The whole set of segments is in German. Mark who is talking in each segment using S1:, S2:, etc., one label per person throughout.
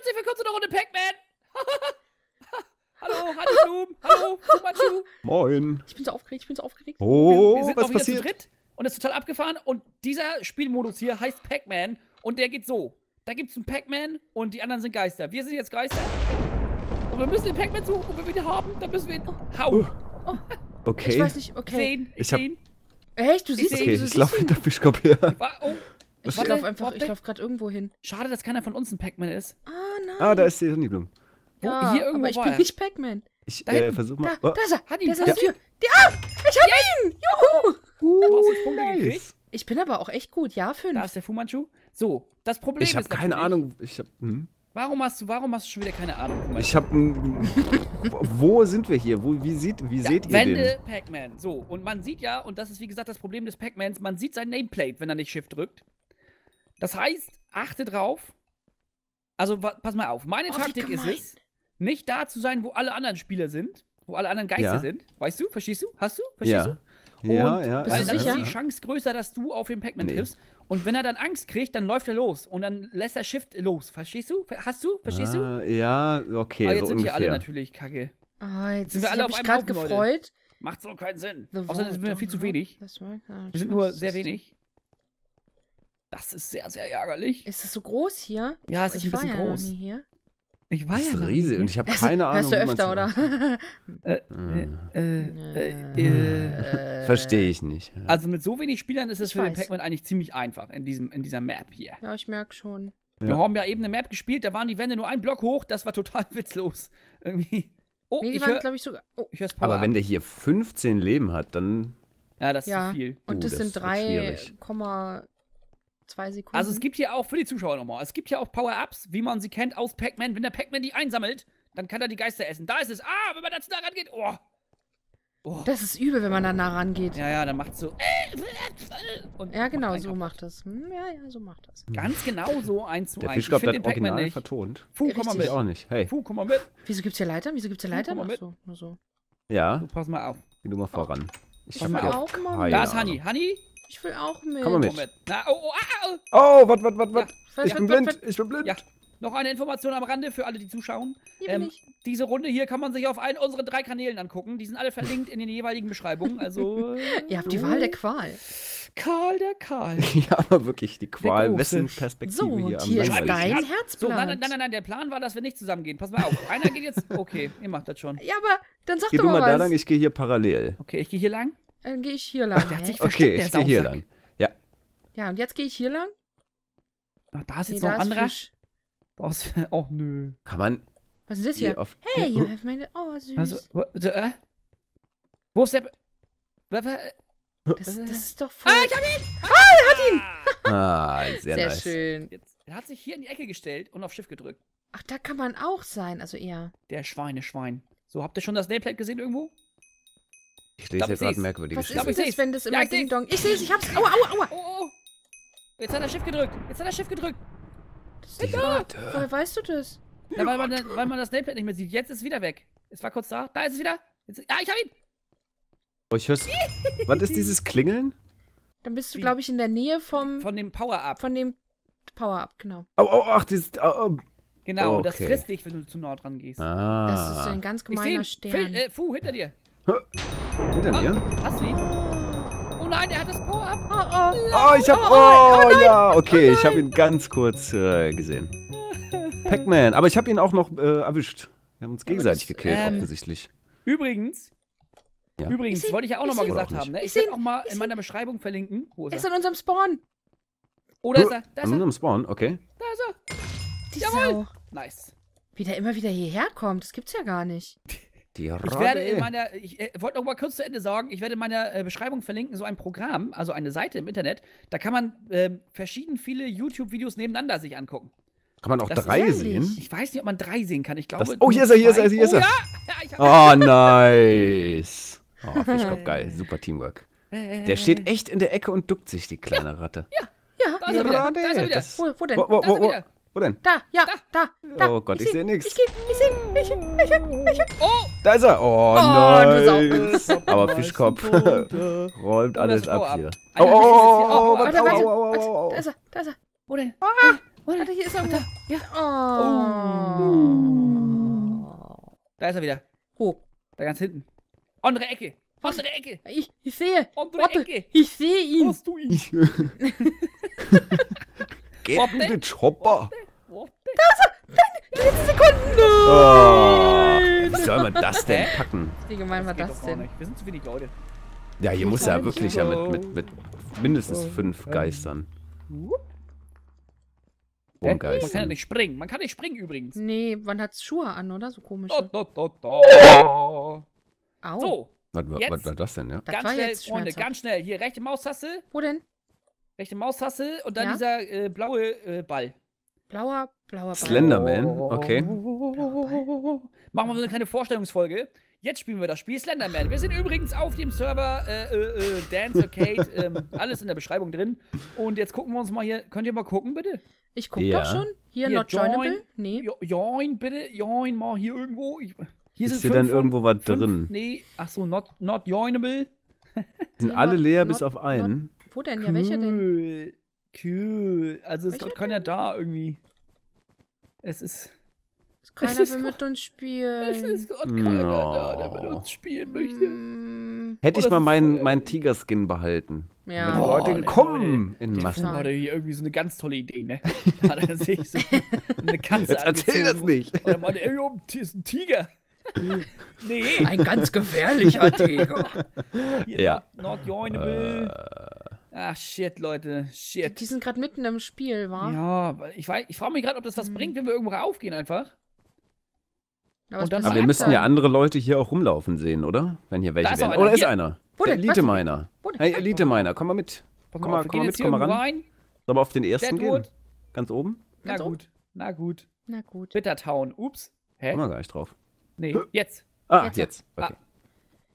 S1: herzlich willkommen zu einer Runde Pac-Man. hallo, hallo Blumen, hallo, Fumachu.
S2: Moin.
S3: Ich bin so aufgeregt, ich bin so aufgeregt.
S2: Oh,
S1: wir sind
S2: was
S1: auch wieder zu
S2: passiert?
S1: dritt und es ist total abgefahren. Und dieser Spielmodus hier heißt Pac-Man und der geht so. Da gibt es einen Pac-Man und die anderen sind Geister. Wir sind jetzt Geister. Und wir müssen den Pac-Man suchen und wenn wir ihn haben, dann müssen wir ihn hauen.
S2: Okay.
S3: Ich weiß nicht, okay.
S1: Sehen,
S2: Ich hab-
S1: sehen.
S3: Echt? Du siehst
S1: seh-
S2: Okay, ich laufe
S3: ihn?
S2: hinter Fischkopf her.
S1: Oh,
S3: Ich
S1: Warte,
S3: laufe einfach, ich laufe gerade irgendwo hin.
S1: schade, dass keiner von uns ein Pac-Man ist.
S3: Ah, nein.
S2: Ah, da ist die Honeyblum.
S1: Wo?
S3: ja,
S1: Hier irgendwo
S3: aber ich bin
S1: er.
S3: nicht Pac-Man.
S2: Ich
S1: Da
S2: äh, versuch
S3: Da,
S2: mal. Oh,
S3: da ist er.
S1: Hat ihn.
S3: Der ist an
S1: Ja.
S3: Tür. Ah, ich hab ihn! Juhu!
S1: Du hast jetzt Punkte gekriegt.
S2: nice.
S3: Ich bin aber auch echt gut, ja, fünf.
S1: Da ist der Fumanchu. So, das Problem
S2: Ich habe
S1: ist
S2: keine
S1: natürlich,
S2: Ahnung. Ich habe. Hm?
S1: Warum hast du, warum hast du schon wieder keine Ahnung? Fumanchu?
S2: Ich habe. Wo sind wir hier? Wo, wie sieht, wie
S1: Ja,
S2: seht ihr
S1: Wände
S2: den?
S1: Pac-Man. So, und man sieht ja, und das ist wie gesagt das Problem des Pac-Mans, man sieht sein Nameplate, wenn er nicht Shift drückt. Das heißt, achte drauf. Also, pass mal auf. Meine
S3: Oh,
S1: Taktik ist es, nicht da zu sein, wo alle anderen Spieler sind, wo alle anderen Geister
S2: Ja.
S1: sind. Weißt du? Verstehst du? Hast du? Verstehst
S2: Ja.
S1: du?
S2: Ja,
S1: und
S2: ja.
S3: Bist
S1: Weil
S3: du
S1: dann ist die Chance größer, dass du auf den Pac-Man
S2: Nee.
S1: triffst. Und wenn er dann Angst kriegt, dann läuft er los. Und dann lässt er Shift los. Verstehst du? Hast du? Verstehst du?
S2: Ah, ja, okay,
S1: Aber jetzt
S2: so
S1: sind hier alle
S2: ungefähr.
S1: natürlich kacke.
S3: Ah, jetzt
S1: Sind wir
S3: ich
S1: alle auf
S3: gerade
S1: Haufen, Leute.
S3: gefreut.
S1: Macht so keinen Sinn.
S3: The
S1: Außerdem sind wir viel zu wenig. Wir sind nur sehr wenig. Das ist sehr, sehr ärgerlich.
S3: Ist es so groß hier?
S1: Ja, es
S3: ich ist
S1: ein bisschen
S3: ja
S1: groß.
S3: Hier.
S1: Ich war
S2: das. Ist riesig und ich habe keine Ahnung.
S3: Hast du öfter, oder?
S1: äh,
S2: äh,
S1: äh, äh, äh
S2: Verstehe ich nicht.
S1: Also mit so wenig Spielern ist es für
S3: weiß.
S1: den Pac-Man eigentlich ziemlich einfach in, diesem, in dieser Map hier.
S3: Ja, ich merke schon.
S1: Wir
S2: ja.
S1: haben ja eben eine Map gespielt, da waren die Wände nur einen Block hoch, das war total witzlos. Irgendwie. Oh, ich
S3: waren, ich, sogar. Oh.
S1: Ich
S2: Aber wenn der hier 15 Leben hat, dann.
S1: Ja, das
S3: ja.
S1: ist zu viel.
S3: Und
S2: oh,
S3: das,
S2: das
S3: sind
S2: 3,
S3: zwei Sekunden.
S1: Also es gibt ja auch, für die Zuschauer nochmal, es gibt ja auch Power-Ups, wie man sie kennt aus Pac-Man. Wenn der Pac-Man die einsammelt, dann kann er die Geister essen. Da ist es. Ah, wenn man da zu nah rangeht. Oh. oh.
S3: Das ist übel, wenn man da nah rangeht. Ja,
S1: ja, dann macht so. Äh, und ja,
S3: genau,
S1: macht
S3: so macht das. Hm, ja, ja, so macht das. Hm.
S1: Ganz genau so eins zu eins. Der Fischkopf wird
S2: original
S1: nicht.
S2: vertont.
S1: Puh, Richtig. komm mal
S3: mit.
S2: Ich auch nicht. Hey.
S1: Fu, komm mal mit.
S3: Wieso gibt's hier Leiter? Wieso gibt's hier Leitern? Ach so, nur so.
S2: Ja.
S1: Du pass mal auf.
S2: Geh du mal voran. Ich hab
S1: mal auf, Da ist Honey. Honey,
S3: ich will auch mit.
S2: Komm mal mit.
S1: Na, oh, oh, ah.
S2: Oh, wat, wat, wat, wat.
S3: Was,
S2: Ich
S3: was,
S2: bin
S3: was,
S2: blind.
S3: was?
S2: Ich bin blind.
S1: Ja. Noch eine Information am Rande für alle, die zuschauen.
S3: Hier bin
S1: Ähm,
S3: ich.
S1: diese Runde hier kann man sich auf allen unseren drei Kanälen angucken. Die sind alle verlinkt in den jeweiligen Beschreibungen. Also.
S3: Ihr habt die Wahl der Qual.
S1: Karl der Karl.
S2: Ja, aber wirklich die Qual, wessen Perspektive
S3: So,
S2: hier am
S3: hier ist dein
S1: So,
S3: Herzblatt.
S1: nein, nein, nein, nein, der Plan war, dass wir nicht zusammengehen. Pass mal auf. Einer geht jetzt. Okay, ihr macht das schon.
S3: Ja, aber dann sag
S2: Geh
S3: doch
S2: du mal
S3: mal
S2: da
S3: was.
S2: lang, ich gehe hier parallel.
S1: Okay, ich gehe hier lang.
S3: Dann gehe ich hier lang.
S1: der hat sich versteckt,
S2: Okay, ich gehe hier lang. Ja.
S3: Ja, und jetzt gehe ich hier lang.
S1: Ach, da ist
S3: Nee,
S1: jetzt noch
S3: da
S1: ein
S3: ist
S1: anderer.
S3: Fisch.
S1: Aus, oh, nö.
S2: Kann man
S3: Was ist das
S2: hier
S3: hier?
S2: auf.
S3: Hey, you have meine. Oh, süß.
S1: Also, wo, so, äh? Wo ist der.
S3: Das, das ist doch voll.
S1: Ah, ich hab ihn!
S2: Ah, sehr,
S3: Sehr
S2: nice.
S3: schön.
S1: Jetzt, er hat sich hier in die Ecke gestellt und auf Schiff gedrückt.
S3: Ach, da kann man auch sein. Also eher.
S1: Der Schweineschwein. So, habt ihr schon das Nameplate gesehen irgendwo?
S2: Ich lese
S1: ich
S2: hier gerade merkwürdige
S3: Was ist denn
S1: ich
S3: das,
S1: seh's.
S3: wenn das
S1: Ja,
S3: immer
S1: ich seh's.
S3: Ding Dong. Ich sehe es, ich hab's. Aua, aua, aua.
S1: Oh, oh. Jetzt hat er Schiff gedrückt. Jetzt hat er Schiff gedrückt.
S2: Die
S3: Woher
S2: Ratte.
S3: weißt du das?
S1: Ja, weil, man, weil man das Nameplate nicht mehr sieht. Jetzt ist es wieder weg. Es war kurz da. Da ist es wieder. Jetzt, ah, ich hab ihn.
S2: Oh, ich hör's. Was ist dieses Klingeln?
S3: Dann bist du, glaube ich, in der Nähe vom.
S1: Von dem Power-Up.
S3: Von dem Power-Up, genau.
S2: Oh, oh, ach, dieses. Oh, oh.
S1: Genau, und das
S2: Okay.
S1: frisst dich, wenn du zu nah dran gehst.
S2: Ah.
S3: Das ist ein ganz gemeiner. Stern.
S1: Phil, äh, Fu, hinter dir.
S2: Hinter mir?
S1: Hast du ihn? Oh nein, der hat das Power-Up.
S3: oh, oh.
S2: Oh, ich hab. Oh, ja, okay, ich habe ihn ganz kurz äh, gesehen. Pac-Man, aber ich habe ihn auch noch äh, erwischt. Wir haben uns gegenseitig gekillt,
S1: ähm,
S2: offensichtlich.
S1: Übrigens.
S2: Ja.
S1: Übrigens,
S3: Ich
S1: wollte ich ja auch nochmal gesagt
S2: Oder auch
S1: haben. Ne? Ich
S3: Ich
S1: werde auch mal in meiner Beschreibung verlinken. Wo
S3: Er
S1: ist
S3: ist
S1: er?
S3: an unserem Spawn.
S1: Oh, da ist er. Da ist
S2: An
S1: er.
S2: unserem Spawn, okay.
S1: Da ist er.
S3: Die
S1: Jawohl.
S3: Sau.
S1: Nice.
S3: Wie der immer wieder hierher kommt, das gibt's ja gar nicht.
S2: Die
S1: Ich
S2: Ratte.
S1: werde in meiner, ich äh, wollte noch mal kurz zu Ende sagen, ich werde in meiner äh, Beschreibung verlinken, so ein Programm, also eine Seite im Internet, da kann man ähm, verschieden viele YouTube-Videos nebeneinander sich angucken.
S2: Kann man auch
S1: Das
S2: drei sehen?
S1: Ich weiß nicht, ob man drei sehen kann. Ich glaube.
S2: Das- oh, hier ist er, hier ist er, hier ist
S1: oh,
S2: er.
S1: Ja, ja, ich
S2: Oh, nice. Oh, Fischkopf, geil. Super Teamwork. Der steht echt in der Ecke und duckt sich, die kleine Ratte.
S3: Ja,
S1: Da ist er wieder. Da ist er wieder.
S2: Das-
S3: Wo, wo denn?
S2: Wo, wo, wo, wo, wo denn?
S3: Da, ja, da, da.
S2: Oh Gott, ich sehe nichts.
S3: Ich seh, ich ich ich ich.
S1: Oh!
S2: Da ist er. Oh,
S3: Sau.
S2: nice. Aber Fischkopf räumt alles ab hier. Oh, oh, oh, oh,
S1: oh,
S2: warte,
S3: Warte,
S2: oh,
S3: warte.
S2: oh, oh, oh,
S3: Da
S2: oh.
S3: ist er, da ist er.
S1: Wo denn?
S3: Warte, hier ist er.
S1: Da, ja.
S3: Oh.
S1: Da ist er wieder.
S3: Wo?
S1: Da ganz hinten. Andere Ecke. Andere Ecke.
S3: Ich, ich sehe.
S1: Andere
S3: Warte,
S1: Ecke.
S3: ich sehe ihn.
S1: Hast du ihn?
S2: Get
S1: Warte.
S2: in the chopper.
S1: Warte.
S2: Oh, wie soll man das denn packen?
S3: Wie gemein war das
S1: gar
S3: denn?
S1: nicht. Wir sind zu wenig Leute.
S2: Ja, hier muss er wirklich ja mit, mit, mit mindestens fünf Geistern.
S1: Hä?
S2: Oh,
S1: Man kann ja nicht springen. Man kann nicht springen übrigens.
S3: Nee, man hat Schuhe an, oder? So komisch.
S1: Da, da, da, da.
S3: Au.
S1: So,
S2: Was, was, was war das denn, ja?
S3: das
S1: ganz
S3: war
S1: schnell,
S3: jetzt
S1: Freunde, ganz schnell. Hier, rechte Maustaste,
S3: Wo denn?
S1: rechte Maustaste und dann
S3: Ja?
S1: dieser äh, blaue äh, Ball.
S3: Blauer, blauer Ball.
S2: Slenderman, okay.
S1: Machen wir so eine kleine Vorstellungsfolge. Jetzt spielen wir das Spiel Slenderman. Wir sind übrigens auf dem Server äh, äh, äh, Dance Arcade. ähm, alles in der Beschreibung drin. Und jetzt gucken wir uns mal hier. Könnt ihr mal gucken, bitte?
S3: Ich guck
S2: Ja.
S3: doch schon. Hier,
S1: Hier,
S3: not
S1: join.
S3: joinable. Nee.
S1: Jo- Join, bitte. Join mal hier irgendwo. Ich, hier
S2: Ist
S1: sind
S2: hier dann
S1: fünf-
S2: irgendwo was
S1: fünf-
S2: drin?
S1: Nee, ach so, not, not joinable.
S2: Sind alle leer
S3: not-
S2: bis auf einen?
S3: Wo denn? Ja, welcher denn?
S1: Cool. Cool. Also es
S3: Welcher
S1: kann ja da irgendwie. Es ist.
S3: Keiner
S1: ist
S3: will mit uns
S1: Es
S3: spielen.
S1: ist gerade keiner da, der mit
S2: No.
S1: uns spielen möchte.
S3: Mm,
S2: Hätte
S1: Oh,
S2: ich
S1: das
S2: mal meinen, meinen Tigerskin behalten.
S3: ja.
S2: Wenn
S1: Boah,
S2: Leute kommen in Massen.
S1: Hatte hier irgendwie so eine ganz tolle Idee, ne? Da hat er sich so eine Katze
S2: Jetzt erzähl das nicht.
S1: Und er meinte, hier ist ein Tiger. nee.
S3: Ein ganz gefährlicher Tiger.
S1: Hier
S2: Ja.
S1: Not, joinable.
S2: Äh,
S1: Ach, shit, Leute. Shit.
S3: Die sind gerade mitten im Spiel, wa?
S1: Ja, ich, weiß- ich frage mich gerade, ob das was
S3: Hm.
S1: bringt, wenn wir irgendwo raufgehen einfach.
S3: Aber
S1: Und dann-
S3: was
S2: aber wir müssen ja
S1: er.
S2: andere Leute hier auch rumlaufen sehen, oder? Wenn hier welche
S1: ist einer.
S2: Oder ist
S1: Hier.
S2: einer?
S3: Wo
S2: Der
S3: denn?
S2: Elite? Miner. Hey, Elite Miner, komm mal mit. Komm
S1: mal
S2: komm mal mit,
S1: hier
S2: komm mal ran.
S1: rein.
S2: Sollen wir auf den ersten gehen? Ganz oben?
S1: Na
S3: Ganz
S1: gut, na gut.
S3: Na gut.
S1: Bittertown. Ups. Hä?
S2: Komm mal gar nicht drauf.
S1: Nee, jetzt.
S2: Ah,
S3: Jetzt.
S2: jetzt. Okay.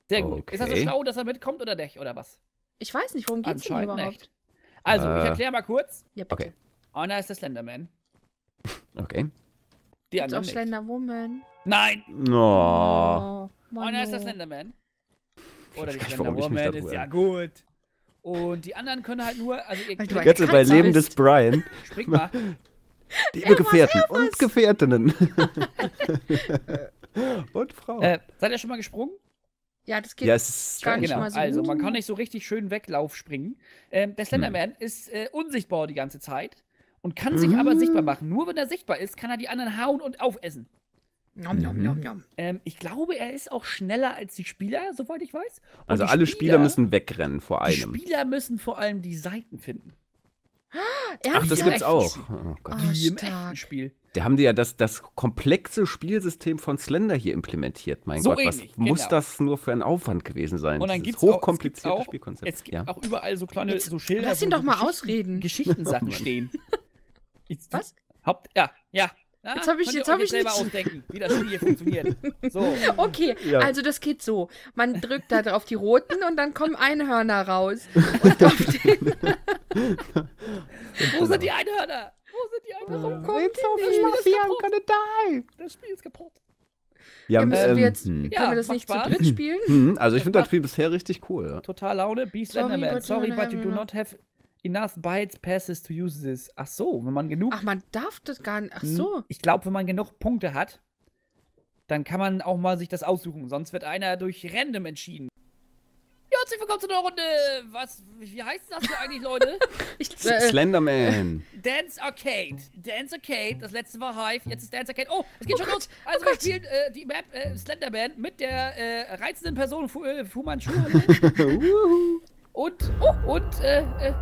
S1: Sehr gut. Ist das so
S2: Okay.
S1: schlau, dass er mitkommt oder nicht? Oder was?
S3: Ich weiß nicht, worum geht's denn hier
S1: Anscheinend
S3: überhaupt?
S1: nicht. Also, ich
S2: Äh.
S1: erkläre mal kurz.
S3: Ja, bitte.
S2: Okay.
S1: Einer ist der Slenderman.
S2: Okay.
S1: Die
S3: Gibt's
S1: anderen
S3: auch
S1: nicht.
S3: Slender Woman?
S1: Nein!
S2: No.
S3: Mann,
S1: Einer ist der
S3: oh.
S1: Slenderman. Oder die
S2: weiß nicht,
S1: Slender
S2: warum ich mich
S1: Woman
S2: da
S1: ist ja gut. Und die anderen können halt nur, also ihr
S3: Weil
S2: Jetzt bei Leben des Brian.
S1: springt mal.
S2: Liebe Gefährten und Gefährtinnen. und Frau.
S1: äh, seid ihr schon mal gesprungen?
S3: Ja, das geht.
S2: ja, es ist
S3: gar nicht
S1: Genau,
S3: mal so.
S1: also man kann nicht so richtig schön Weglauf springen. Ähm, der Slenderman ist äh, unsichtbar die ganze Zeit und kann sich aber
S2: Mhm.
S1: sichtbar machen. Nur wenn er sichtbar ist, kann er die anderen hauen und aufessen.
S3: Nom, nom, nom, nom.
S1: Ähm, ich glaube, er ist auch schneller als die Spieler, soweit ich weiß. Und
S2: Also
S1: die
S2: alle Spieler müssen wegrennen vor
S1: Die
S2: einem.
S1: Spieler müssen vor allem die Seiten finden.
S2: Ach, das gibt's auch. Oh Gott.
S3: Ah,
S1: Wie im echten Spiel.
S2: Da haben die ja das, das komplexe Spielsystem von Slender hier implementiert. Mein
S1: So
S2: Gott, was
S1: ähnlich,
S2: muss
S1: genau.
S2: das nur für ein Aufwand gewesen sein?
S1: Und dann gibt's auch- es
S2: hochkomplizierte
S1: auch-
S2: Spielkonzept.
S1: Es gibt
S2: ja.
S1: auch überall so kleine
S3: Jetzt
S1: so Schilder.
S3: lass ihn
S1: so
S3: doch mal
S1: Geschichten-
S3: ausreden.
S1: Geschichtensachen
S2: Mann.
S1: stehen. Jetzt,
S3: Was?
S1: Haupt, ja, ja. Na,
S3: Jetzt hab ich- jetzt
S1: euch
S3: hab ich
S1: selber
S3: nicht-
S1: ausdenken, wie das Spiel hier funktioniert. So.
S3: Okay,
S2: Ja.
S3: also das geht so. Man drückt da drauf die roten und dann kommen Einhörner raus. Und auf den
S1: Wo sind die Einhörner? Wo sind die Einhörner? Warum kommen
S3: It's
S1: die
S3: so
S1: ist kaputt.
S2: gonna die.
S1: Das Spiel ist kaputt.
S2: Ja,
S3: Ja, müssen
S2: ähm,
S3: wir jetzt,
S2: hm.
S1: Ja,
S3: können wir das nicht zu
S1: Spaß.
S3: dritt spielen?
S2: Hm, also ich finde das Spiel bisher richtig cool. Ja.
S1: Total Laune. Be
S3: Sorry, you
S1: Sorry, but you do not have enough bytes passes to use this. Ach so, wenn man genug
S3: Ach, man darf das gar nicht. Ach so.
S1: Ich glaube, wenn man genug Punkte hat, dann kann man auch mal sich das aussuchen. Sonst wird einer durch Random entschieden. Herzlich willkommen zu einer Runde. Was, wie heißt das hier eigentlich, Leute?
S3: Ich, äh,
S2: Slenderman.
S1: Dance Arcade. Dance Arcade. Das letzte war Hive, jetzt ist Dance Arcade. Oh, es geht
S3: Oh
S1: schon
S3: Gott,
S1: los. Also,
S3: oh
S1: wir
S3: Gott.
S1: spielen äh, die Map äh, Slenderman mit der äh, reizenden Person Fu, äh, Fu Manchu. und, oh, und, äh, äh, äh,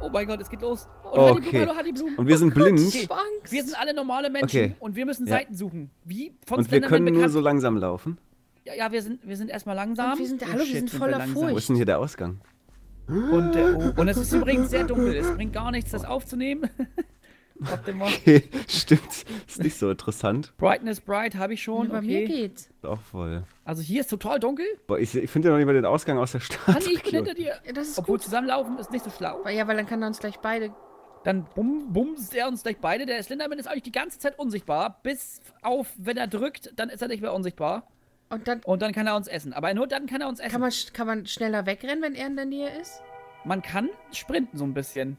S1: oh mein Gott, es geht los. Und
S2: Okay.
S1: hallo, Hadi Blum.
S2: Und wir sind
S3: Gott,
S2: blind
S3: Angst.
S1: Wir sind alle normale Menschen
S2: Okay.
S1: und wir müssen
S2: Ja.
S1: Seiten suchen. Wie von
S2: und wir
S1: Slenderman
S2: können nur
S1: bekannt.
S2: so langsam laufen.
S1: Ja, ja, wir sind, wir sind erstmal langsam.
S3: Und wir sind-
S1: Oh,
S3: hallo, wir sind
S1: wir
S3: voller.
S2: Wo
S3: Furcht.
S2: ist denn hier der Ausgang?
S1: Und, äh, oh, und es ist übrigens sehr dunkel. Es bringt gar nichts, das aufzunehmen.
S2: Okay, stimmt. Ist nicht so interessant.
S1: Brightness Bright habe ich schon.
S3: Bei mir
S1: Okay.
S3: geht's.
S2: Ist auch voll.
S1: Also hier ist total dunkel.
S2: Boah, ich, ich finde ja noch nicht mal den Ausgang aus der Stadt.
S1: Hanni, ich bin hinter dir.
S3: Ja, das ist
S1: Obwohl
S3: gut.
S1: zusammenlaufen ist nicht so schlau.
S3: Ja, weil dann kann er uns gleich beide.
S1: Dann bum, bumst er uns gleich beide. Der Slenderman ist eigentlich die ganze Zeit unsichtbar. Bis auf, wenn er drückt, dann ist er nicht mehr unsichtbar.
S3: Und dann
S1: Und dann kann er uns essen. Aber nur dann kann er uns essen.
S3: kann man, sch- kann man schneller wegrennen, wenn er in der Nähe ist.
S1: Man kann sprinten so ein bisschen.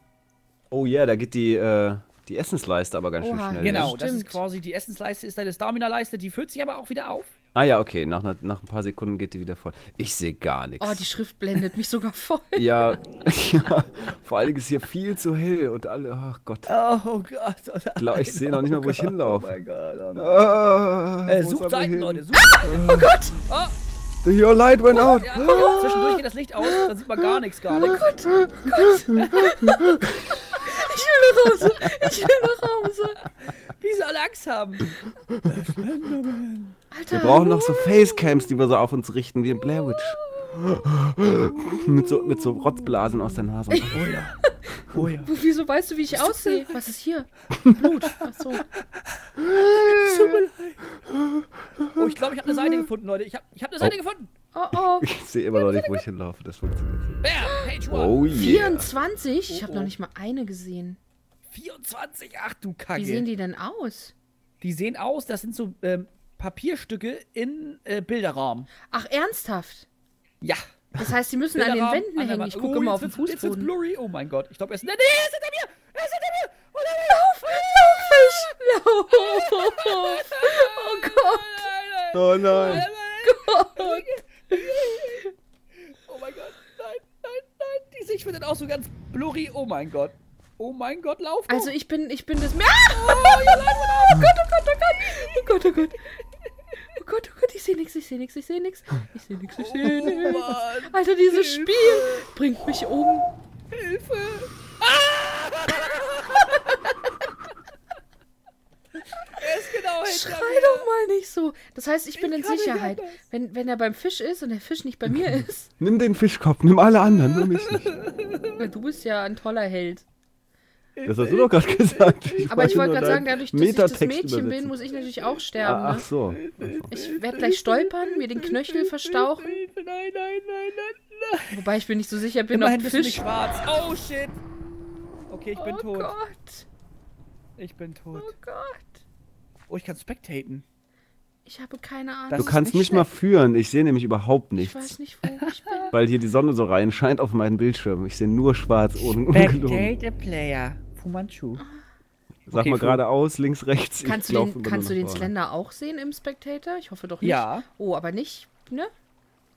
S2: Oh ja, da geht die, äh, die Essensleiste aber ganz schön
S3: Oha,
S2: schnell.
S1: Genau,
S2: Ne?
S1: das ist quasi die Essensleiste, ist deine Stamina-Leiste, die füllt sich aber auch wieder auf.
S2: Ah ja, okay. Nach, einer- nach ein paar Sekunden geht die wieder voll. Ich sehe gar nichts.
S3: Oh, die Schrift blendet mich sogar voll.
S2: ja, ja, vor allen Dingen ist hier viel zu hell und alle, ach Gott.
S1: Oh Gott. Oh
S2: Glau- ich sehe noch nicht mal, wo ich hinlaufe.
S1: Oh mein Gott. Oh nein.
S2: Ah,
S1: Äh, sucht
S2: soll
S1: Seiten? Leute. Sucht Seiten.
S3: Oh Gott!
S1: Oh,
S2: Your light went out.
S1: ja, ja, zwischendurch geht das Licht aus, dann sieht man gar nichts, gar nichts.
S3: Gott! Gott! Ich will nach Hause! Ich will nach Hause!
S1: Wie sie alle Angst haben.
S3: Alter!
S2: Wir brauchen noch so Facecams, die wir so auf uns richten, wie in Blair Witch. mit, so, mit so Rotzblasen aus der Nase.
S1: Oh ja. Oh ja.
S3: Wo- Wieso weißt du, wie ich aussehe? Was ist hier? Blut. Achso.
S1: Oh, ich glaube, ich habe eine Seite gefunden, Leute. Ich habe ich hab eine Seite gefunden.
S3: Oh oh.
S2: Ich sehe immer noch nicht, wo ich hinlaufe. Das funktioniert nicht.
S1: Bam, Page one.
S2: Oh yeah.
S3: 24? Ich habe
S1: Oh, oh.
S3: noch nicht mal eine gesehen.
S1: 24, ach du Kacke.
S3: Wie sehen die denn aus?
S1: Die sehen aus, das sind so ähm, Papierstücke in äh, Bilderrahmen.
S3: Ach, ernsthaft?
S1: Ja.
S3: Das heißt, die müssen an den Wänden
S1: an
S3: hängen. Ich gucke
S1: oh,
S3: immer auf den
S1: wird's- Jetzt
S3: Fußboden.
S1: blurry. Oh mein Gott. Ich glaube, er ist Nähe. Er ist hinter mir. Er ist hinter mir. Oh, nein.
S3: Lauf, Fisch! Lauf! Oh Gott!
S2: Oh nein.
S3: Gott!
S1: Oh mein Gott. Nein, nein, nein. Die Sicht wird dann auch so ganz blurry. Oh mein Gott. Oh mein Gott, lauf doch.
S3: Also ich bin, ich bin das Meer. Oh, oh Gott, oh Gott, oh Gott. Oh Gott, oh Gott. Oh Gott, oh Gott, ich sehe nichts, ich sehe nichts, ich sehe nichts. Ich sehe nichts, ich sehe
S1: Oh
S3: nichts.
S1: Mann.
S3: Alter, dieses Spiel bringt mich um.
S1: Hilfe. er ist genau hinter
S3: Schrei
S1: mir.
S3: doch mal nicht so. Das heißt, ich bin
S1: Ich
S3: in Sicherheit. Wenn, wenn er beim Fisch ist und der Fisch nicht bei mir ist.
S2: Nimm den Fischkopf, nimm alle anderen, nur mich nicht.
S3: Du bist ja ein toller Held.
S2: Das hast du doch gerade gesagt.
S3: Aber ich wollte gerade sagen, dadurch, dass ich das Mädchen bin,
S2: übersetzen.
S3: muss ich natürlich auch sterben.
S2: Ah, ach
S3: Ne?
S2: so.
S3: Ich werde gleich stolpern, mir den Knöchel verstauchen.
S1: Nein, nein, nein, nein, nein.
S3: Wobei ich bin nicht so sicher bin,
S1: Immerhin
S3: ob
S1: bist
S3: Fisch.
S1: schwarz. Oh shit. Okay, ich bin
S3: oh
S1: tot.
S3: Gott.
S1: Ich bin tot.
S3: Oh Gott.
S1: Oh, ich kann spectaten.
S3: Ich habe keine Ahnung.
S1: Das
S2: Du kannst
S1: nicht
S2: mich mal führen. Ich sehe nämlich überhaupt
S3: ich
S2: nichts.
S3: weiß nicht, wo ich bin.
S2: Weil hier die Sonne so reinscheint auf meinen Bildschirm. Ich sehe nur schwarz ohne ungelogen.
S1: Player. Fu Manchu.
S2: Sag
S1: Okay,
S2: mal geradeaus, links, rechts.
S3: Kannst
S2: ich
S3: du den, kannst du den. Slender auch sehen im Spectator? Ich hoffe doch nicht.
S1: Ja.
S3: Oh, aber nicht, ne?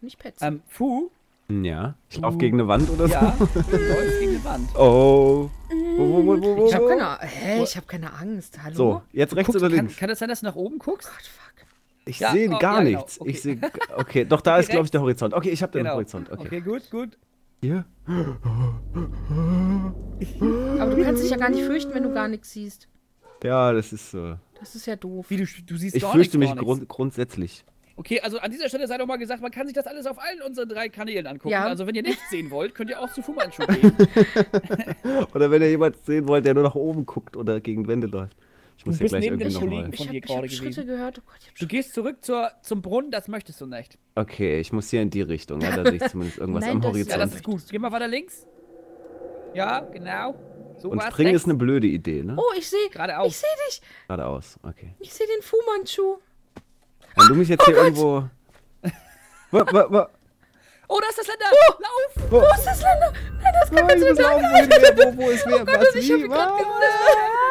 S3: Nicht Pets.
S1: Ähm, Fu?
S2: Ja. Ich lauf gegen eine Wand oder so.
S1: Ja. Du läufst gegen die Wand.
S2: Oh. Wo, wo, wo, wo, wo?
S3: ich habe keine, hä, ich hab keine Angst. Hallo?
S2: So, jetzt rechts
S1: Guckst-
S2: oder
S1: kann,
S2: links?
S1: kann es sein, dass du nach oben guckst?
S3: Gott, fuck.
S2: Ich
S1: Ja,
S2: sehe
S1: oh,
S2: gar
S1: ja, genau.
S2: nichts.
S1: Okay.
S2: Ich sehe. Okay, doch da ist, glaube ich, der Horizont. Okay, ich habe den
S1: Genau.
S2: Horizont. Okay.
S1: Okay, gut, gut.
S2: Hier?
S3: Aber du kannst dich ja gar nicht fürchten, wenn du gar nichts siehst.
S2: Ja, das ist so.
S3: Das ist ja doof.
S1: Wie, du, du siehst
S2: Ich
S1: gar
S2: fürchte mich
S1: nichts,
S2: grund grundsätzlich.
S1: Okay, also an dieser Stelle sei doch mal gesagt, man kann sich das alles auf allen unseren drei Kanälen angucken.
S3: Ja.
S1: Also wenn ihr nichts sehen wollt, könnt ihr auch zu Fu Manchu gehen.
S2: Oder wenn ihr jemand sehen wollt, der nur nach oben guckt oder gegen Wände läuft. Ich muss
S1: Du bist neben dem
S2: nochmal.
S1: Kollegen.
S3: Ich
S1: von
S3: habe
S1: dir
S3: ich hab
S1: gerade
S3: Schritte
S1: gewesen.
S3: gehört. Oh Gott,
S1: Du gehst zurück zur, zum Brunnen, das möchtest du nicht.
S2: Okay, ich muss hier in die Richtung. Ja, da sehe ich zumindest irgendwas
S3: Nein,
S2: am
S3: das-
S1: Ja, das
S2: Horizont.
S1: ist gut. Geh mal weiter links. Ja, genau. So
S2: Und springen
S1: rechts.
S2: ist eine blöde Idee, ne?
S3: Oh, ich sehe.
S1: Geradeaus.
S3: Ich sehe dich.
S2: Geradeaus, okay.
S3: Ich sehe den Fu Manchu.
S2: Wenn du mich jetzt
S3: Oh
S2: hier irgendwo. Wa, wa, wa,
S1: Oh, da ist das Länder! Lauf!
S2: wo?
S3: Wo ist das Länder? Nein, das kann
S2: Oh,
S3: so
S2: muss
S3: nicht
S2: wer, wo, wo ist wer?
S3: Oh Gott,
S2: Was,
S3: ich hab ihn gesehen.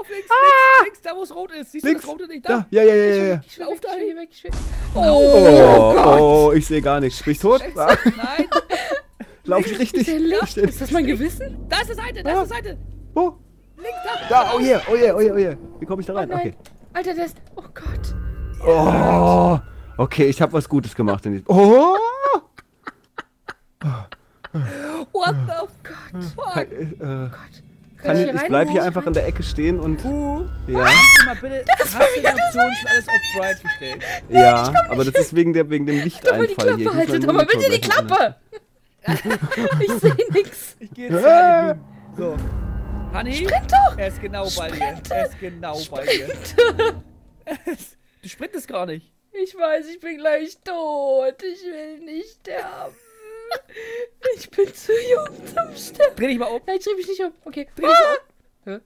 S1: Lauf links,
S3: Ah!
S1: links, links, da wo es rot ist. Siehst
S2: Links.
S1: du das rote nicht
S2: Da,
S1: da?
S2: ja, ja, ja, ja. ja.
S3: Ich
S1: Lauf
S3: ich
S1: dahin.
S3: will hier weg, ich will.
S2: Oh, oh, ich sehe gar nichts. Bin ich tot? Ah,
S1: Nein,
S2: Lauf ich richtig?
S3: Ist das mein Gewissen?
S1: da ist die Seite, da ist die Seite.
S2: Wo?
S1: Links, da.
S2: Da, oh yeah, oh yeah, oh yeah, oh yeah. Wie komme ich da rein?
S3: Nein.
S2: Okay.
S3: Alter, der ist. Oh Gott.
S2: Oh, okay, ich habe was Gutes gemacht. In diesem oh!
S1: What the
S3: Gott.
S1: fuck?
S2: Äh,
S3: Gott.
S2: Kann ich, ich bleib hier einfach in der Ecke stehen und.
S1: Puh.
S2: Ja,
S1: Kannst du mal bitte, hast du die Option schon alles auf Bright gestellt?
S2: ja, aber das ist wegen, der, wegen dem
S3: mal die
S2: Lichteinfall hier.
S3: Haltet, doch mal bitte die. Klappe. ich sehe nix.
S1: Ich gehe jetzt
S2: Ah.
S1: rein. So. Honey?
S3: Sprint doch.
S1: Er ist genau bei dir. Er ist genau bei dir. Du sprintest gar nicht.
S3: Ich weiß, ich bin gleich tot. Ich will nicht sterben. Ich bin zu jung zum Sterben.
S1: Dreh dich mal um.
S3: Nein, ich drehe mich nicht um. Okay.
S1: Dreh dich
S3: Ah!
S1: mal um.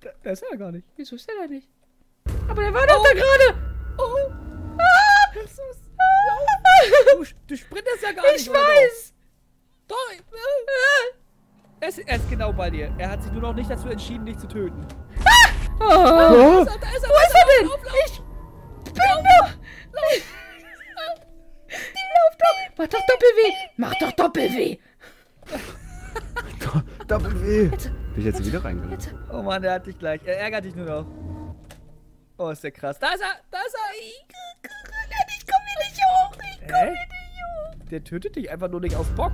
S1: Da, da ist er gar nicht.
S3: Wieso ist der da nicht? Aber der war doch da gerade.
S1: Oh.
S3: Ah!
S1: Jesus. Lauf. Du, du sprintest ja gar
S3: Ich
S1: nicht. oder
S3: weiß.
S1: Doch? Doch. Er ist, er ist genau bei dir. Er hat sich nur noch nicht dazu entschieden, dich zu töten.
S3: Oh.
S2: Oh,
S1: Da ist er,
S3: Wo ist er denn? Ich bin doch. Mach doch Doppel-W. Mach doch Doppel-W.
S2: Doppel W.
S3: Jetzt,
S2: Bin ich jetzt wieder reingegangen?
S1: Oh Mann, der hat dich gleich. Er ärgert dich nur noch. Oh, ist der krass. Da ist er! Da ist er!
S3: Ich komm hier nicht hoch. Ich komm hier nicht hoch.
S1: Der tötet dich einfach nur nicht aus Bock.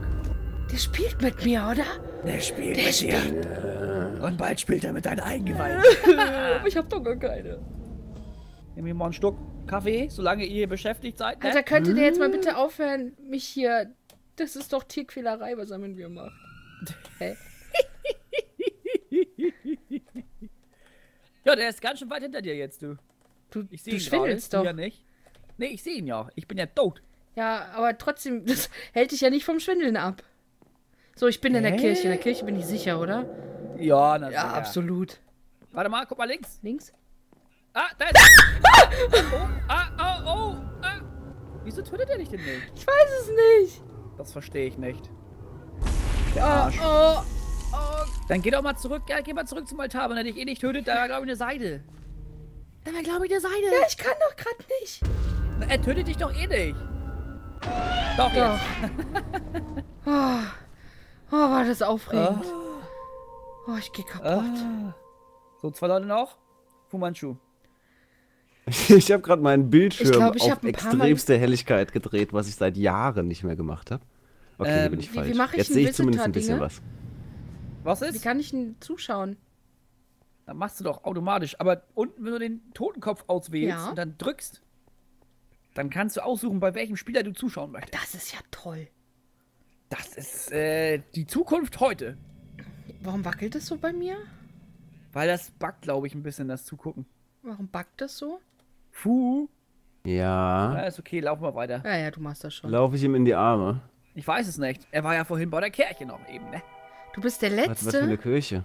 S3: Der spielt mit mir, oder?
S1: Der spielt
S3: Der
S1: mit
S3: spielt.
S1: dir. Und bald spielt er mit deinen Eingeweiden.
S3: Ich hab doch gar keine.
S1: Nimm mir mal einen Schluck Kaffee, solange ihr hier beschäftigt seid. Ne?
S3: Alter, könnte der jetzt mal bitte aufhören, mich hier. Das ist doch Tierquälerei, was er mit mir macht. Hä?
S1: Ja, der ist ganz schön weit hinter dir jetzt, du.
S3: Du,
S1: Ich sehe
S3: du
S1: ihn
S3: schwindelst
S1: Du
S3: doch.
S1: ja nicht. Nee, ich sehe ihn ja. Ich bin ja tot.
S3: Ja, aber trotzdem, das hält dich ja nicht vom Schwindeln ab. So, ich bin in der
S1: Hä?
S3: Kirche. In der Kirche bin ich sicher, oder?
S1: Ja, na
S3: Ja, absolut.
S1: Warte mal, guck mal links.
S3: Links?
S1: Ah, da ist er. Oh, ah, oh, oh, ah. Wieso tötet er dich denn nicht?
S3: Ich weiß es nicht.
S1: Das verstehe ich nicht. Der
S3: Oh,
S1: Arsch.
S3: oh, oh.
S1: Dann geh doch mal zurück, ja, geh mal zurück zum Altar. Wenn er dich eh nicht tötet, da war, glaube ich, eine Seide. Da war, glaube ich, eine Seide.
S3: Ja, ich kann doch gerade nicht.
S1: Na, Er tötet dich doch eh nicht. Doch,
S3: Doch.
S1: jetzt.
S3: Oh, oh war das aufregend.
S1: Ah.
S3: Oh, ich geh kaputt.
S1: Ah. So, zwei Leute noch. Fu Manchu.
S2: Ich habe gerade meinen Bildschirm
S3: Ich glaub, ich
S2: auf extremste Helligkeit gedreht, was ich seit Jahren nicht mehr gemacht habe. Okay,
S1: Ähm,
S2: bin ich
S3: wie- wie
S2: falsch.
S3: mache ich
S2: Jetzt sehe ich zumindest ein bisschen was.
S1: Was
S3: Wie
S1: ist?
S3: kann ich denn zuschauen?
S1: Dann machst du doch automatisch. Aber unten, wenn du den Totenkopf auswählst
S3: Ja.
S1: und dann drückst, dann kannst du aussuchen, bei welchem Spieler du zuschauen möchtest.
S3: Das ist ja toll.
S1: Das ist äh, die Zukunft heute.
S3: Warum wackelt es so bei mir?
S1: Weil das buggt, glaube ich, ein bisschen, das Zugucken.
S3: Warum backt das so?
S1: Fu.
S2: Ja,
S1: Ja, ist okay, laufen wir weiter.
S3: Ja, ja, du machst das schon.
S2: laufe ich ihm in die Arme.
S1: Ich weiß es nicht. Er war ja vorhin bei der Kirche noch eben, ne?
S3: Du bist der
S2: Was, was für eine
S3: Letzte.
S2: Kirche?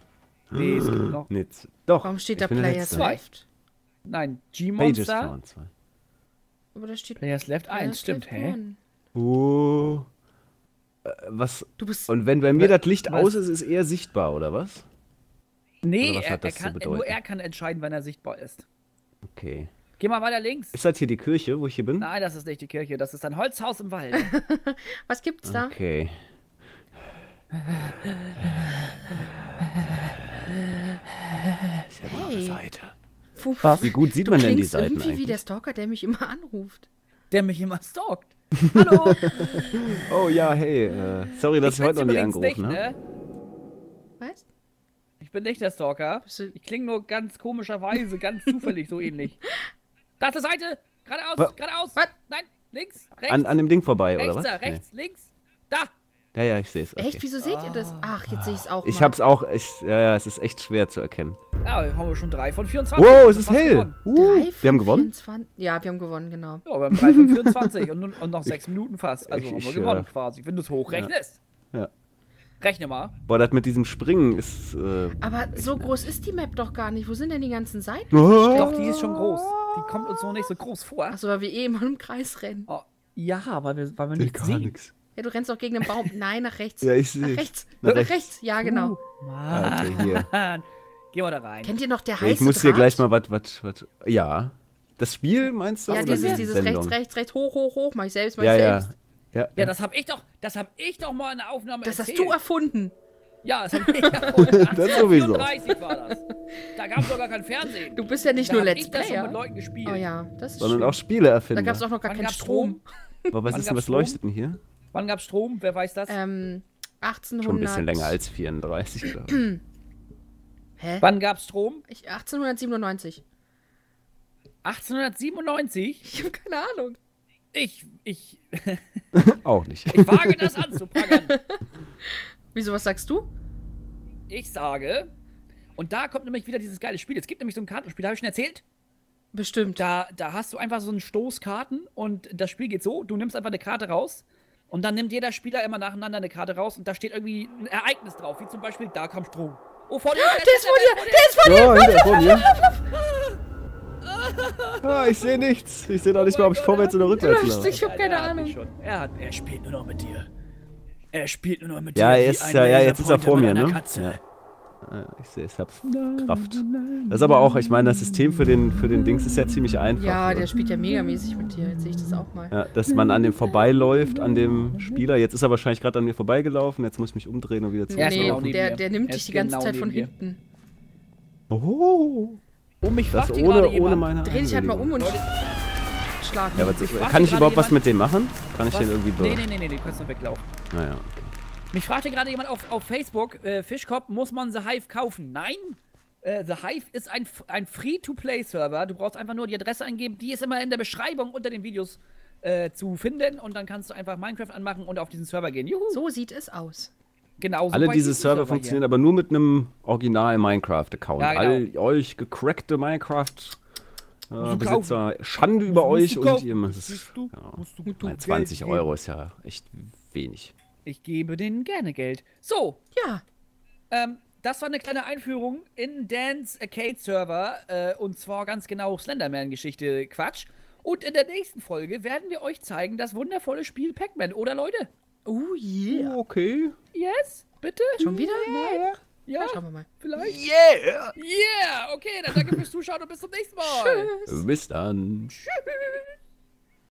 S1: Nee, es gibt noch.
S2: Nitz. Doch.
S3: Warum steht
S2: ich
S3: da Players
S2: Letzte.
S1: Zwei.
S3: Left?
S1: Nein,
S2: Pages
S1: G-Monster.
S2: 2.
S3: Aber da steht
S1: Players Left 1,
S3: Players
S1: stimmt, hä?
S2: Oh. Äh, was?
S3: Du bist.
S2: Und wenn bei mir das Licht
S1: Was?
S2: aus ist, ist er sichtbar, oder was?
S1: Nee,
S2: Oder was
S1: er,
S2: hat
S1: er kann,
S2: bedeuten?
S1: nur er kann entscheiden, wenn er sichtbar ist.
S2: Okay.
S1: Geh mal weiter links.
S2: Ist das hier die Kirche, wo ich hier bin?
S1: Nein, das ist nicht die Kirche, das ist ein Holzhaus im Wald.
S3: Was gibt's da?
S2: Okay. Ist ja eine
S3: Hey.
S2: Seite.
S3: Puh,
S2: Wie gut sieht
S3: du
S2: man denn die Seiten
S3: irgendwie wie
S2: eigentlich?
S3: der Stalker, der mich immer anruft.
S1: Der mich immer stalkt. Hallo!
S2: Oh ja, hey. Äh, sorry, dass ich, heute noch
S1: übrigens
S2: angerufen habe.
S1: ne?
S3: Was?
S1: Ich bin nicht der Stalker. Ich klinge nur ganz komischerweise, ganz zufällig so ähnlich. Da ist die Seite! Geradeaus,
S2: Wa-
S1: geradeaus!
S3: Was?
S1: Nein, links, rechts,
S2: An, an dem Ding vorbei,
S1: rechts,
S2: oder was?
S1: da, rechts, links, da!
S2: Nee. Ja, ja, ich sehe es.
S3: Echt?
S2: Okay.
S3: Wieso seht ihr das? Ach, jetzt sehe ich es auch.
S2: Ich
S3: mal.
S2: hab's auch, ich, ja, ja, es ist echt schwer zu erkennen.
S1: Ja, wir haben schon drei von 24.
S2: Wow, es ist hell. Uh, wir haben gewonnen.
S3: 24. Ja, wir haben gewonnen, genau.
S1: Ja, wir haben drei von 24 und, und noch sechs Minuten fast. Also
S2: Ich-
S1: haben wir
S2: ich,
S1: gewonnen
S2: äh,
S1: quasi, wenn du es hochrechnest.
S2: Ja.
S1: Rechne mal.
S2: Boah, das mit diesem Springen ist. Äh,
S3: Aber so groß ist die Map doch gar nicht. Wo sind denn die ganzen Seiten?
S1: Doch, die ist schon groß. Die kommt uns noch nicht so groß vor.
S3: Achso, weil wir eh immer im Kreis rennen.
S1: Oh, ja, weil wir, weil wir nichts
S2: gar
S1: sehen.
S2: nichts.
S3: Ja, du rennst auch gegen den Baum. Nein, nach rechts.
S2: Ja, ich
S3: nach
S2: sehe.
S3: rechts.
S2: Nach
S3: Nach,
S2: rechts.
S3: rechts. Ja, genau.
S2: Alter, hier.
S1: Geh mal da rein.
S3: Kennt ihr noch der heiße
S2: ich muss hier
S3: Draht?
S2: gleich mal was, was, was. Ja. Das Spiel meinst du?
S3: Ja,
S2: oder
S3: dieses,
S2: die
S3: dieses rechts, rechts, rechts, hoch, hoch, hoch. Mach ich selbst, mach ich
S2: ja.
S3: selbst.
S2: Ja,
S1: Ja, das hab ich doch, das hab ich doch mal in der Aufnahme
S3: Das hast
S1: erzählt.
S3: du erfunden.
S1: Ja, das hab ich erfunden.
S2: Das sowieso.
S1: 1834 war das. Da gab's doch gar kein Fernsehen.
S3: Du bist ja nicht
S1: da
S3: nur Let's
S1: ich das schon mit
S3: Player.
S1: Leuten gespielt.
S3: Oh ja, das ist
S2: sondern
S3: schön.
S2: auch Spiele erfinden.
S3: Da gab es auch noch gar
S1: Wann
S3: keinen
S1: gab's
S3: Strom.
S2: Aber was
S1: Wann
S2: ist denn, was
S1: Strom?
S2: leuchtet denn hier?
S1: Wann gab's Strom? Wer weiß das?
S3: Ähm, 1800.
S2: Schon ein bisschen länger als 34, glaube ich.
S3: Hä?
S1: Wann gab's Strom?
S3: Ich, 1897.
S1: 1897?
S3: Ich habe keine Ahnung.
S1: Ich, ich,
S2: Auch nicht.
S1: ich wage das anzuprangern.
S3: Wieso, was sagst du?
S1: Ich sage, und da kommt nämlich wieder dieses geile Spiel. Es gibt nämlich so ein Kartenspiel, habe ich schon erzählt.
S3: Bestimmt.
S1: Da, da hast du einfach so einen Stoß Karten und das Spiel geht so: Du nimmst einfach eine Karte raus und dann nimmt jeder Spieler immer nacheinander eine Karte raus und da steht irgendwie ein Ereignis drauf, wie zum Beispiel: Da kam Strom. Oh, vor dir!
S3: Der ist vor dir! Der ist vor dir!
S2: Oh, hinter vor mir. Ah, ich sehe nichts. Ich sehe noch nicht mal, ob ich vorwärts oder rückwärts laufe.
S3: Ich hab keine Ahnung.
S1: Er, hat, er spielt nur noch mit dir. Er spielt nur noch mit
S2: Ja,
S1: dir
S2: er ist, ja, ja, jetzt ist er vor mir, ne?
S1: Katze.
S2: Ja. Ja, ich sehe, ich hab's Kraft. Das ist aber auch, ich meine, das System für den, für den Dings ist ja ziemlich einfach.
S3: Ja, der spielt ja megamäßig mit dir. Jetzt sehe ich das auch mal.
S2: Ja, dass man an dem vorbeiläuft, an dem Spieler. Jetzt ist er wahrscheinlich gerade an mir vorbeigelaufen. Jetzt muss ich mich umdrehen und wieder
S1: Er ist
S3: nee,
S1: genau neben
S3: der, der nimmt dich die ganze
S1: genau
S3: Zeit von hinten.
S2: Oh,
S1: Mich
S2: das
S1: fragt hier gerade
S2: ohne, ohne meine
S3: Dreh dich halt mal um und schlag ihn.
S2: Ja, was,
S1: Ich
S2: kann ich überhaupt was mit dem machen? Kann ich
S1: Was?
S2: den irgendwie be
S1: Nee, nee, nee, nee, du kannst noch weglaufen.
S2: Naja, okay.
S1: Mich fragte gerade jemand auf, auf Facebook, äh, Fischkopf, muss man The Hive kaufen? Nein. Äh, The Hive ist ein, ein Free-to-Play-Server. Du brauchst einfach nur die Adresse eingeben. Die ist immer in der Beschreibung unter den Videos äh, zu finden. Und dann kannst du einfach Minecraft anmachen und auf diesen Server gehen. Juhu.
S3: So sieht es aus.
S1: Genau so
S2: Alle diese Server
S1: hier.
S2: funktionieren aber nur mit einem Original-Minecraft-Account.
S1: Ja, genau.
S2: All euch gecrackte Minecraft-Besitzer,
S1: kaufen.
S2: Schande über
S1: Musst
S2: euch und ihr müsst
S1: du?
S2: Ja.
S1: Musst du
S2: Nein,
S1: Geld
S2: 20
S1: geben.
S2: Euro ist ja echt wenig.
S1: Ich gebe denen gerne Geld. So,
S3: Ja.
S1: Ähm, das war eine kleine Einführung in Dans Arcade Server äh, und zwar ganz genau Slenderman-Geschichte Quatsch. Und in der nächsten Folge werden wir euch zeigen das wundervolle Spiel Pac-Man, oder Leute?
S3: Oh yeah.
S2: Okay.
S1: Yes? Bitte?
S3: Schon wieder? Nein.
S1: Ja,
S3: Schauen wir mal.
S1: vielleicht?
S2: Yeah!
S1: Yeah! Okay, dann danke fürs Zuschauen und bis zum nächsten Mal.
S3: Tschüss.
S2: Bis dann.
S1: Tschüss.